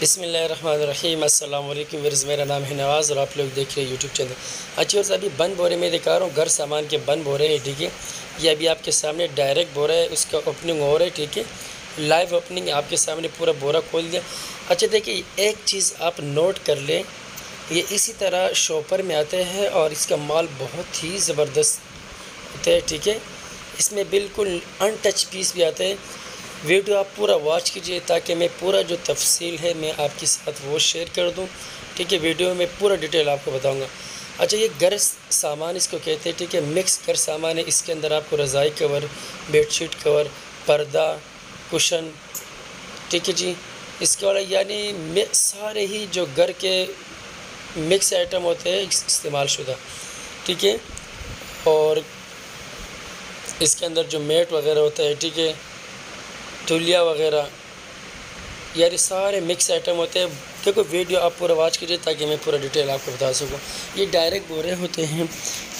बसमीम अल्लाम वर्ज़ मेरा नाम है नवाज़ और आप लोग देख रहे हैं यूट्यूब चैनल अच्छी और अभी बंद बोरे में दिखा रहा हूँ, घर सामान के बंद बोरे हैं, ठीक है? ये अभी आपके सामने डायरेक्ट बोरा है, उसका ओपनिंग हो रहा है, ठीक है? लाइव ओपनिंग आपके सामने पूरा बोरा खोल दिया। अच्छा देखिए, एक चीज़ आप नोट कर लें, ये इसी तरह शॉपर में आते हैं और इसका माल बहुत ही ज़बरदस्त होता है, ठीक है? इसमें बिल्कुल अनटच पीस भी आते हैं। वीडियो आप पूरा वॉच कीजिए ताकि मैं पूरा जो तफसील है मैं आपके साथ वो शेयर कर दूँ। ठीक है, वीडियो में पूरा डिटेल आपको बताऊँगा। अच्छा ये घर सामान इसको कहते हैं, ठीक है मिक्स घर सामान है, इसके अंदर आपको रज़ाई कवर बेडशीट कवर पर्दा कुशन ठीक है जी। इसके वाला यानी सारे ही जो घर के मिक्स आइटम होते हैं इस्तेमाल शुदा। ठीक है, और इसके अंदर जो मेट वगैरह होता है, ठीक है तुलिया वगैरह, यार ये सारे मिक्स आइटम होते हैं। देखो वीडियो आप पूरा वॉच कीजिए ताकि मैं पूरा डिटेल आपको बता सकूँ। ये डायरेक्ट बोरे होते हैं।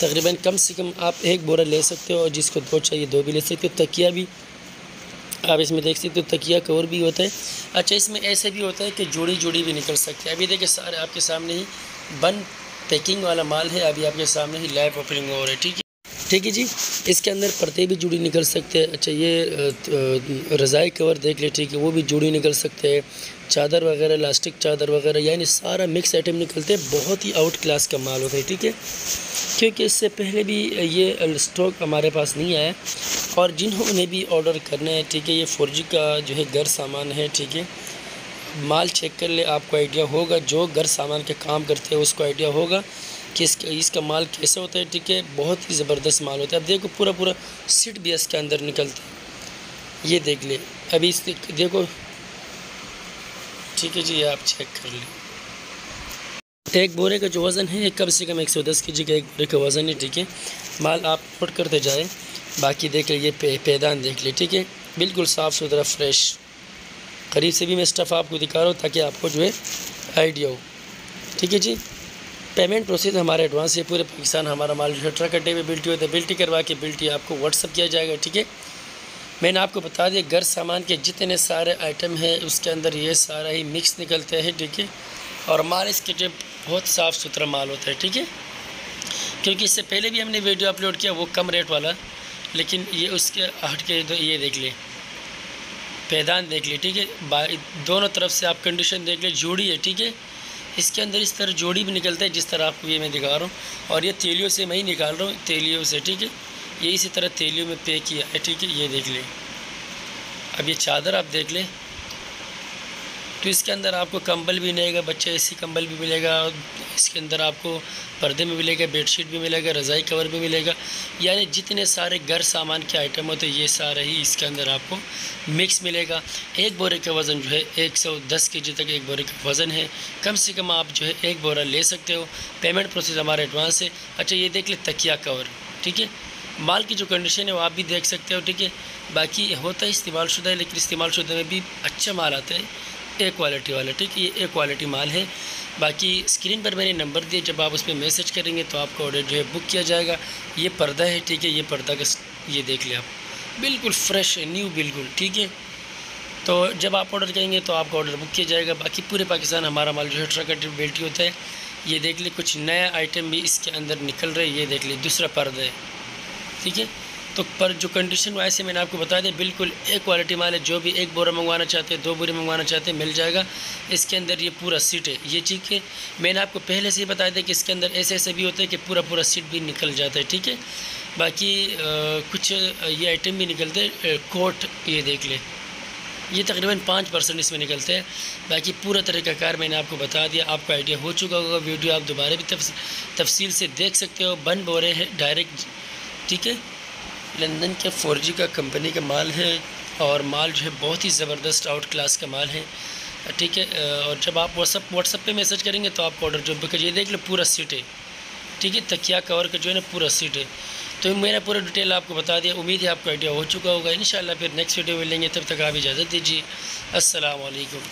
तकरीबन कम से कम आप एक बोरा ले सकते हो और जिसको दो चाहिए, दो भी ले सकते हो। तकिया भी, आप इसमें देख सकते हो, तकिया कवर भी होता है। अच्छा इसमें ऐसे भी होता है कि जोड़ी जोड़ी भी निकल सकते हैं। अभी देखिए, सारे आपके सामने ही बन पैकिंग वाला माल है। अभी आपके सामने ही लाइव ओपनिंग हो रहा है, ठीक है? ठीक है जी, इसके अंदर पर्दे भी जुड़ी निकल सकते हैं। अच्छा ये रज़ाई कवर देख ले, ठीक है, वो भी जुड़ी निकल सकते हैं। चादर वगैरह लास्टिक चादर वगैरह, यानी सारा मिक्स आइटम निकलते हैं। बहुत ही आउट क्लास का माल होता है, ठीक है। क्योंकि इससे पहले भी ये स्टॉक हमारे पास नहीं आया और जिन्होंने भी ऑर्डर करना है, ठीक है, ये फोर का जो है घर सामान है, ठीक है। माल चेक कर ले, आपको आइडिया होगा, जो घर सामान के काम करते हैं, उसको आइडिया होगा। कि इसका इसका माल कैसा होता है ठीक है? बहुत ही ज़बरदस्त माल होता है। अब देखो पूरा पूरा सीट भी इसके अंदर निकलता है। ये देख ले। अभी इस देखो ठीक है जी आप चेक कर लें। एक बोरे का जो वज़न है कम से कम 110 के जी का एक बोरे का वज़न है ठीक है? माल आप नोट करते जाए। बाकी देख लीजिए पे, पैदान देख लीजिए ठीक है? बिल्कुल साफ़ सुथरा फ्रेश करीब से भी मैं स्टफ़ आपको दिखा रहा हूँ ताकि आपको जो है आइडिया हो। ठीक है जी? पेमेंट प्रोसेस हमारे एडवांस है पूरे पाकिस्तान हमारा माल जो ट्रक अड्डे में बिल्टी होता है बिल्टी करवा के बिल्टी आपको व्हाट्सअप किया जाएगा, ठीक है? मैंने आपको बता दिया, घर सामान के जितने सारे आइटम हैं, उसके अंदर ये सारा ही मिक्स निकलता है, ठीक है? और माल इसके जो बहुत साफ़ सुथरा माल होता है, ठीक है? क्योंकि इससे पहले भी हमने वीडियो अपलोड किया, वो कम रेट वाला, लेकिन ये उसके हट के ये देख ले। पैदान देख ले, ठीक है? दोनों तरफ़ से आप कंडीशन देख ले, जोड़ी है, ठीक है? इसके अंदर इस तरह जोड़ी भी निकलता है, जिस तरह आपको ये मैं दिखा रहा हूँ। और ये तेलियों से मैं ही निकाल रहा हूँ तेलियों से, ठीक है? ये इसी तरह तेलियों में पे किया है, ठीक है? ये देख लें। अब ये चादर आप देख लें। तो इसके अंदर आपको कंबल भी मिलेगा, बच्चे ऐसी कंबल भी मिलेगा, इसके अंदर आपको पर्दे में मिलेगा, बेडशीट भी मिलेगा, रज़ाई कवर भी मिलेगा। यानी जितने सारे घर सामान के आइटम होते ये सारे ही इसके अंदर आपको मिक्स मिलेगा। एक बोरे का वज़न जो है 110 केजी तक एक बोरे का वज़न है। कम से कम आप जो है, एक बोरा ले सकते हो। पेमेंट प्रोसेस हमारा एडवांस है। अच्छा ये देख ले तकिया कवर ठीक है? माल की जो कंडीशन है, वो आप भी देख सकते हो, ठीक है? बाकी होता है इस्तेमाल शुदा है, लेकिन इस्तेमाल शुदा में भी अच्छा माल आता है। ए क्वालिटी वाला, ठीक है? ये ए क्वालिटी माल है। बाकी स्क्रीन पर मैंने नंबर दिए जब आप उस पर मैसेज करेंगे तो आपका ऑर्डर जो है बुक किया जाएगा। ये पर्दा है, ठीक है? ये पर्दा का ये देख लिया आप। बिल्कुल फ्रेश है न्यू बिल्कुल, ठीक है? तो जब आप ऑर्डर करेंगे तो आपका ऑर्डर बुक किया जाएगा। बाकी पूरे पाकिस्तान हमारा माल जो है ट्रक बेल्टी होता है। ये देख ली, कुछ नया आइटम भी इसके अंदर निकल रहा है। ये देख ली, दूसरा पर्दा है, ठीक है? तो पर जो कंडीशन वैसे मैंने आपको बता दिया बिल्कुल एक क्वालिटी माल है जो भी एक बोरा मंगवाना चाहते हैं दो बोरे मंगवाना चाहते हैं मिल जाएगा। इसके अंदर ये पूरा सीट है ये ठीक है मैंने आपको पहले से ही बताया था कि इसके अंदर ऐसे ऐसे भी होते हैं कि पूरा पूरा सीट भी निकल जाता है ठीक है? बाकी आ, कुछ ये आइटम भी निकलते हैं कोट ये देख ले। ये तकरीबन पाँच परसेंट इसमें निकलते हैं। बाकी पूरा तरीक़ाकार मैंने आपको बता दिया आपको आइडिया हो चुका होगा वीडियो आप दोबारा भी तफसील से देख सकते हो बन बोरे हैं डायरेक्ट ठीक है? लंदन के फोर का कंपनी का माल है और माल जो है बहुत ही ज़बरदस्त आउट क्लास का माल है। ठीक है और जब आप व्हाट्सअप व्हाट्सअप पे मैसेज करेंगे तो आपको ऑर्डर जो बुक ये देख लो पूरा सीट है। ठीक है, तकिया कवर का जो है ना पूरा सीट है। तो मैंने पूरा डिटेल आपको बता दिया, उम्मीद है आपको आइडिया हो चुका होगा। इन फिर नेक्स्ट वीडियो में लेंगे तब तक आप इजाज़त दीजिए। असलकुम